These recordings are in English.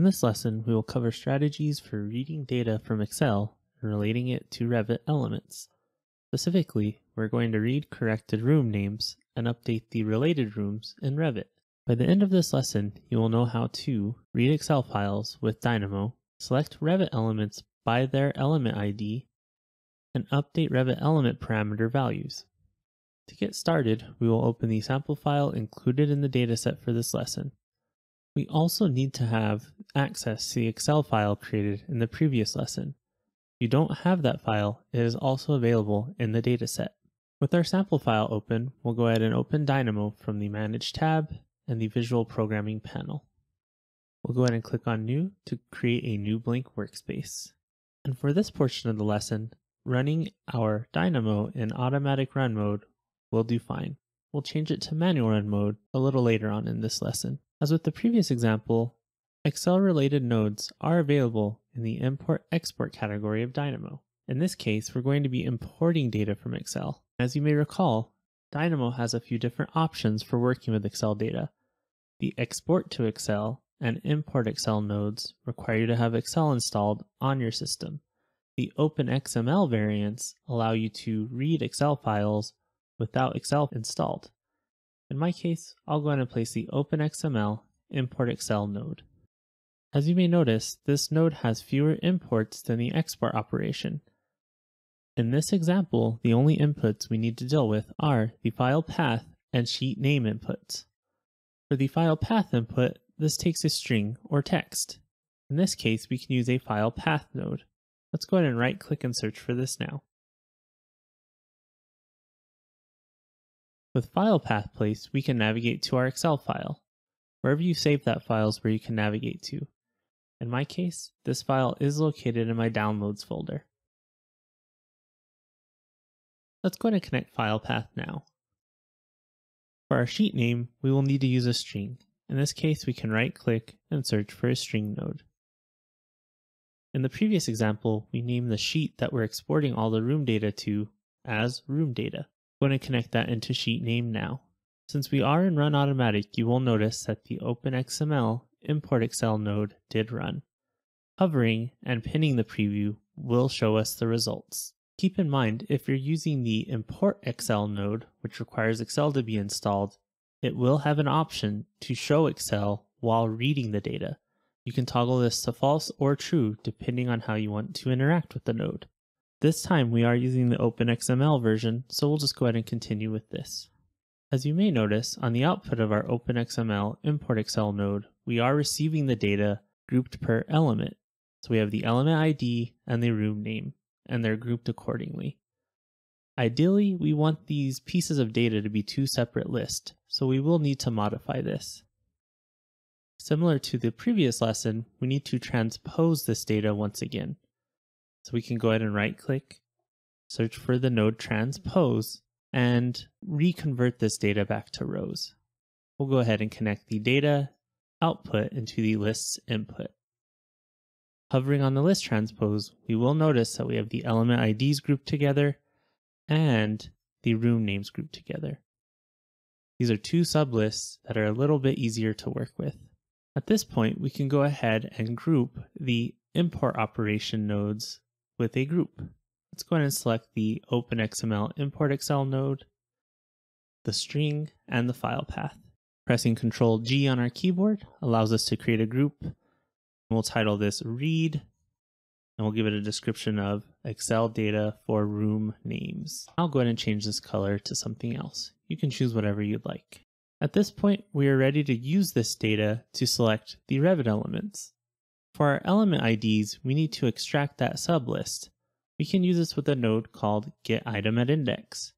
In this lesson, we will cover strategies for reading data from Excel and relating it to Revit elements. Specifically, we're going to read corrected room names and update the related rooms in Revit. By the end of this lesson, you will know how to read Excel files with Dynamo, select Revit elements by their element ID, and update Revit element parameter values. To get started, we will open the sample file included in the dataset for this lesson. We also need to have access to the Excel file created in the previous lesson. If you don't have that file, it is also available in the dataset. With our sample file open, we'll go ahead and open Dynamo from the Manage tab and the Visual Programming panel. We'll go ahead and click on New to create a new blank workspace. And for this portion of the lesson, running our Dynamo in automatic run mode will do fine. We'll change it to manual run mode a little later on in this lesson. As with the previous example, Excel-related nodes are available in the Import-Export category of Dynamo. In this case, we're going to be importing data from Excel. As you may recall, Dynamo has a few different options for working with Excel data. The Export to Excel and Import Excel nodes require you to have Excel installed on your system. The OpenXML variants allow you to read Excel files without Excel installed. In my case, I'll go ahead and place the OpenXML import Excel node. As you may notice, this node has fewer imports than the export operation. In this example, the only inputs we need to deal with are the file path and sheet name inputs. For the file path input, this takes a string or text. In this case, we can use a file path node. Let's go ahead and right click and search for this now. With file path place, we can navigate to our Excel file. Wherever you save that file is where you can navigate to. In my case, this file is located in my downloads folder. Let's go and connect file path now. For our sheet name, we will need to use a string. In this case, we can right click and search for a string node. In the previous example, we named the sheet that we're exporting all the room data to as room data. Going to connect that into sheet name now. Since we are in Run Automatic, you will notice that the OpenXML import Excel node did run. Hovering and pinning the preview will show us the results. Keep in mind, if you're using the import Excel node, which requires Excel to be installed, it will have an option to show Excel while reading the data. You can toggle this to false or true depending on how you want to interact with the node. This time we are using the OpenXML version, so we'll just go ahead and continue with this. As you may notice, on the output of our OpenXML import Excel node, we are receiving the data grouped per element. So we have the element ID and the room name, and they're grouped accordingly. Ideally, we want these pieces of data to be two separate lists, so we will need to modify this. Similar to the previous lesson, we need to transpose this data once again. So we can go ahead and right click, search for the node transpose, and reconvert this data back to rows. We'll go ahead and connect the data output into the list's input. Hovering on the list transpose, we will notice that we have the element IDs grouped together and the room names grouped together. These are two sublists that are a little bit easier to work with. At this point, we can go ahead and group the import operation nodes with a group. Let's go ahead and select the OpenXML import Excel node, the string, and the file path. Pressing Ctrl G on our keyboard allows us to create a group. We'll title this read, and we'll give it a description of Excel data for room names. I'll go ahead and change this color to something else. You can choose whatever you'd like. At this point, we are ready to use this data to select the Revit elements. For our element IDs, we need to extract that sublist. We can use this with a node called getItemAtIndex.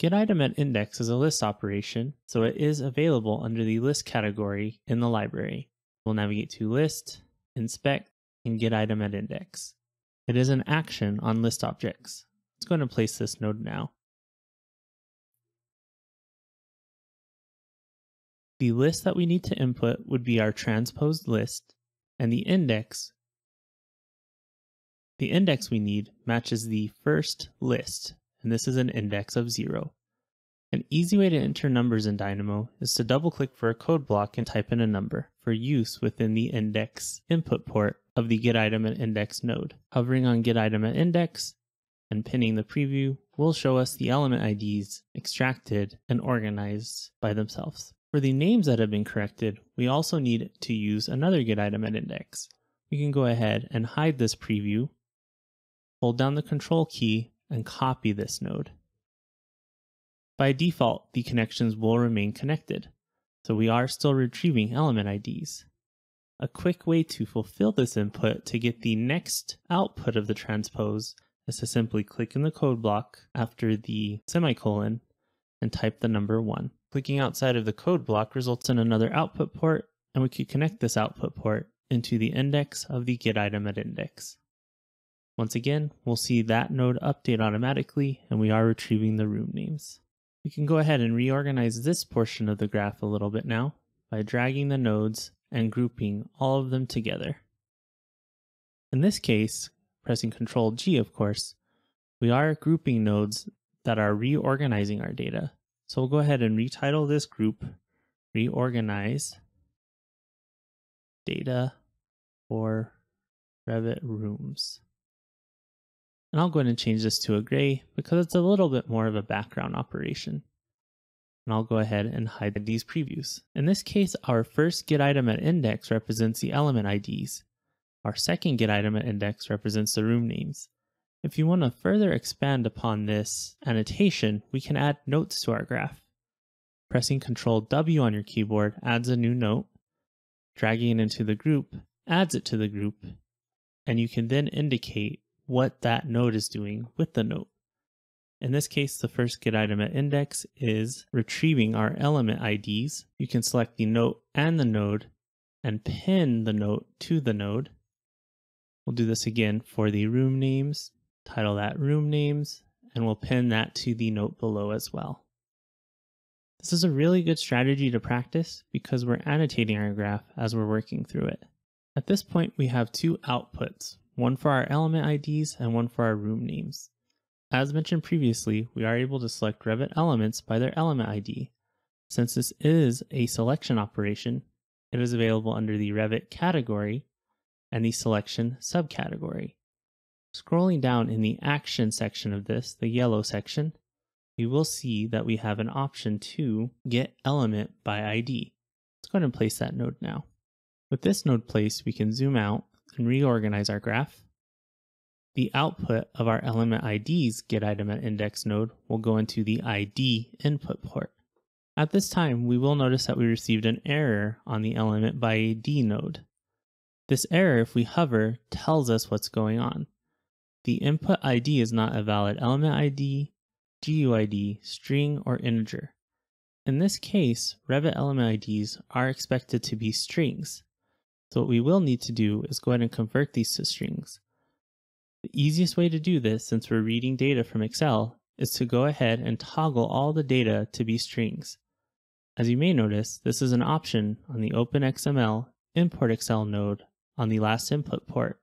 GetItemAtIndex is a list operation, so it is available under the list category in the library. We'll navigate to List, Inspect, and GetItemAtIndex. It is an action on list objects. Let's go ahead and place this node now. The list that we need to input would be our transposed list, and the index, the index we need matches the first list, and this is an index of zero. An easy way to enter numbers in Dynamo is to double click for a code block and type in a number for use within the index input port of the getItem at index node. Hovering on getItem at index and pinning the preview will show us the element IDs extracted and organized by themselves. For the names that have been corrected, we also need to use another getItem@index. We can go ahead and hide this preview, hold down the control key, and copy this node. By default, the connections will remain connected, so we are still retrieving element IDs. A quick way to fulfill this input to get the next output of the transpose is to simply click in the code block after the semicolon and type the number 1. Clicking outside of the code block results in another output port, and we could connect this output port into the index of the get item at index. Once again, we'll see that node update automatically, and we are retrieving the room names. We can go ahead and reorganize this portion of the graph a little bit now by dragging the nodes and grouping all of them together. In this case, pressing Ctrl G of course, we are grouping nodes that are reorganizing our data. So we'll go ahead and retitle this group Reorganize Data for Revit Rooms. And I'll go ahead and change this to a gray because it's a little bit more of a background operation. And I'll go ahead and hide these previews. In this case, our first get item at index represents the element IDs. Our second get item at index represents the room names. If you want to further expand upon this annotation, we can add notes to our graph. Pressing Ctrl W on your keyboard adds a new note. Dragging it into the group adds it to the group, and you can then indicate what that node is doing with the note. In this case, the first get item at index is retrieving our element IDs. You can select the note and the node and pin the note to the node. We'll do this again for the room names, title that room names, and we'll pin that to the note below as well. This is a really good strategy to practice because we're annotating our graph as we're working through it. At this point, we have two outputs, one for our element IDs and one for our room names. As mentioned previously, we are able to select Revit elements by their element ID. Since this is a selection operation, it is available under the Revit category and the selection subcategory. Scrolling down in the action section of this, the yellow section, we will see that we have an option to get element by ID. Let's go ahead and place that node now. With this node placed, we can zoom out and reorganize our graph. The output of our element ID's getItem@index node will go into the ID input port. At this time, we will notice that we received an error on the element by ID node. This error, if we hover, tells us what's going on. The input ID is not a valid element ID, GUID, string, or integer. In this case, Revit element IDs are expected to be strings. So what we will need to do is go ahead and convert these to strings. The easiest way to do this, since we're reading data from Excel, is to go ahead and toggle all the data to be strings. As you may notice, this is an option on the OpenXML Import Excel node on the last input port.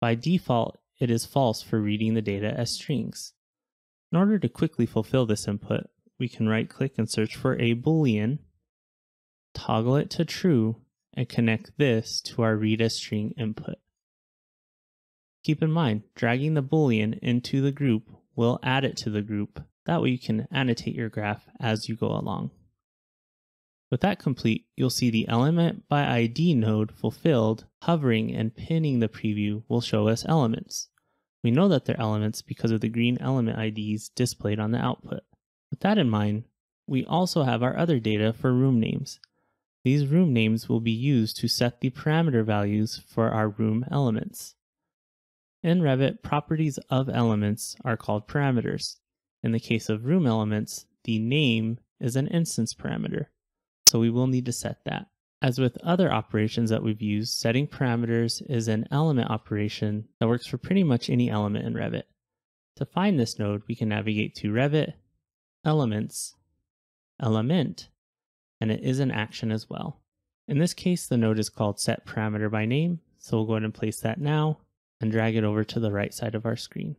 By default, it is false for reading the data as strings. In order to quickly fulfill this input, we can right click and search for a boolean, toggle it to true, and connect this to our read as string input. Keep in mind, dragging the boolean into the group will add it to the group. That way you can annotate your graph as you go along. With that complete, you'll see the element by ID node fulfilled, hovering and pinning the preview will show us elements. We know that they're elements because of the green element IDs displayed on the output. With that in mind, we also have our other data for room names. These room names will be used to set the parameter values for our room elements. In Revit, properties of elements are called parameters. In the case of room elements, the name is an instance parameter, so we will need to set that. As with other operations that we've used, setting parameters is an element operation that works for pretty much any element in Revit. To find this node, we can navigate to Revit, Elements, Element, and it is an action as well. In this case, the node is called set parameter by name, so we'll go ahead and place that now and drag it over to the right side of our screen.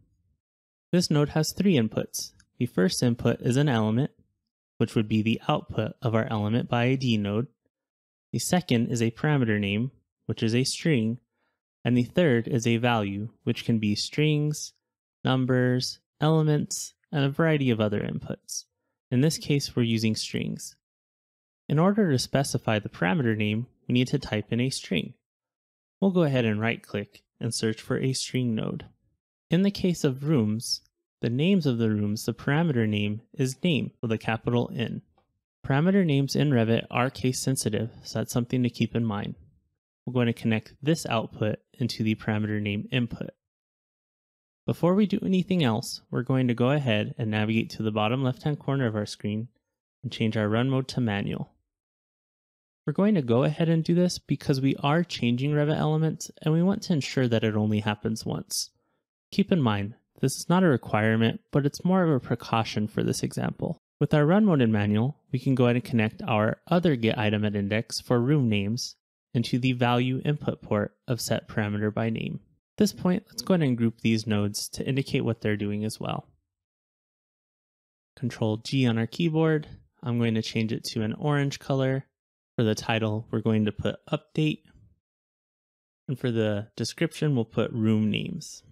This node has three inputs. The first input is an element, which would be the output of our element by ID node. The second is a parameter name, which is a string. And the third is a value, which can be strings, numbers, elements, and a variety of other inputs. In this case, we're using strings. In order to specify the parameter name, we need to type in a string. We'll go ahead and right click and search for a string node. In the case of rooms, the names of the rooms, the parameter name is name with a capital N. Parameter names in Revit are case sensitive, so that's something to keep in mind. We're going to connect this output into the parameter name input. Before we do anything else, we're going to go ahead and navigate to the bottom left-hand corner of our screen and change our run mode to manual. We're going to go ahead and do this because we are changing Revit elements and we want to ensure that it only happens once. Keep in mind, this is not a requirement, but it's more of a precaution for this example. With our run mode in manual, we can go ahead and connect our other get item at index for room names into the value input port of set parameter by name. At this point, let's go ahead and group these nodes to indicate what they're doing as well. Control G on our keyboard. I'm going to change it to an orange color. For the title, we're going to put update. And for the description, we'll put room names.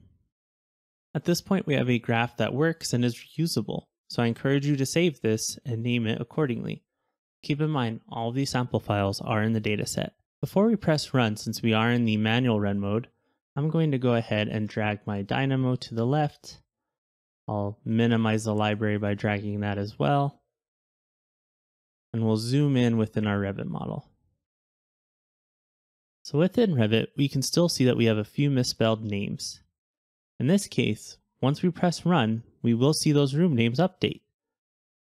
At this point, we have a graph that works and is reusable, so I encourage you to save this and name it accordingly. Keep in mind, all these sample files are in the dataset. Before we press run, since we are in the manual run mode, I'm going to go ahead and drag my dynamo to the left. I'll minimize the library by dragging that as well. And we'll zoom in within our Revit model. So within Revit, we can still see that we have a few misspelled names. In this case, once we press run, we will see those room names update.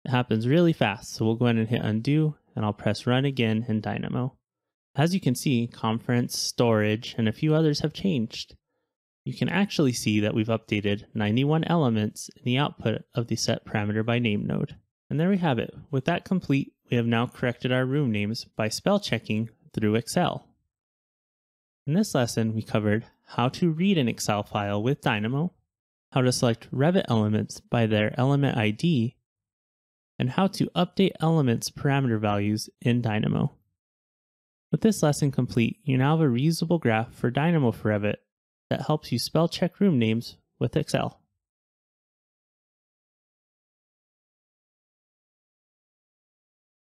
It happens really fast, so we'll go ahead and hit undo, and I'll press run again in Dynamo. As you can see, conference, storage, and a few others have changed. You can actually see that we've updated 91 elements in the output of the set parameter by name node. And there we have it. With that complete, we have now corrected our room names by spell checking through Excel. In this lesson, we covered how to read an Excel file with Dynamo, how to select Revit elements by their element ID, and how to update elements parameter values in Dynamo. With this lesson complete, you now have a reusable graph for Dynamo for Revit that helps you spell check room names with Excel.